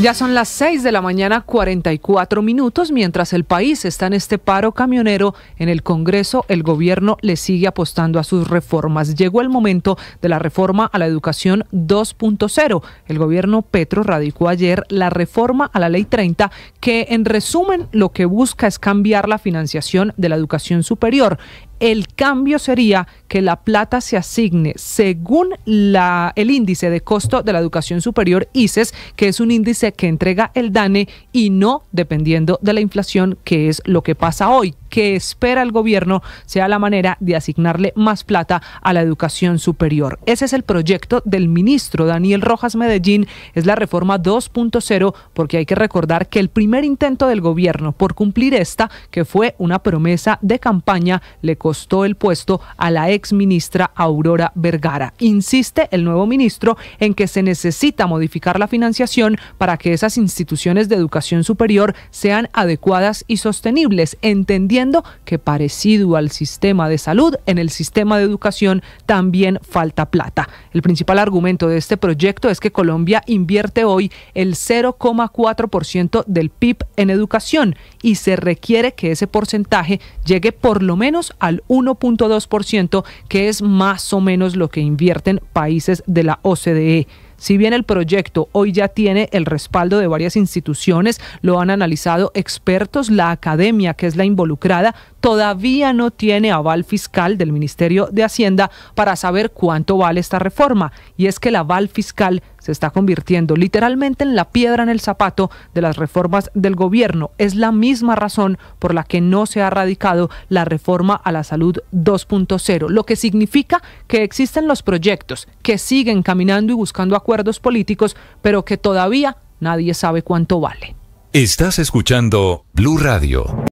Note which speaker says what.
Speaker 1: Ya son las 6 de la mañana 44 minutos. Mientras el país está en este paro camionero, en el Congreso el gobierno le sigue apostando a sus reformas. Llegó el momento de la reforma a la educación 2.0. El gobierno Petro radicó ayer la reforma a la ley 30 que en resumen lo que busca es cambiar la financiación de la educación superior. El cambio sería que la plata se asigne según la, el índice de costo de la educación superior, ICES, que es un índice que entrega el DANE y no dependiendo de la inflación, que es lo que pasa hoy que espera el gobierno sea la manera de asignarle más plata a la educación superior. Ese es el proyecto del ministro Daniel Rojas Medellín, es la reforma 2.0, porque hay que recordar que el primer intento del gobierno por cumplir esta, que fue una promesa de campaña, le costó el puesto a la ex ministra Aurora Vergara. Insiste el nuevo ministro en que se necesita modificar la financiación para que esas instituciones de educación superior sean adecuadas y sostenibles, entendiendo que parecido al sistema de salud, en el sistema de educación también falta plata. El principal argumento de este proyecto es que Colombia invierte hoy el 0,4% del PIB en educación y se requiere que ese porcentaje llegue por lo menos al 1.2%, que es más o menos lo que invierten países de la OCDE. Si bien el proyecto hoy ya tiene el respaldo de varias instituciones, lo han analizado expertos, la academia, que es la involucrada, todavía no tiene aval fiscal del Ministerio de Hacienda para saber cuánto vale esta reforma. Y es que el aval fiscal se está convirtiendo literalmente en la piedra en el zapato de las reformas del gobierno. Es la misma razón por la que no se ha radicado la reforma a la salud 2.0, lo que significa que existen los proyectos que siguen caminando y buscando acuerdos políticos, pero que todavía nadie sabe cuánto vale.
Speaker 2: Estás escuchando Blue Radio.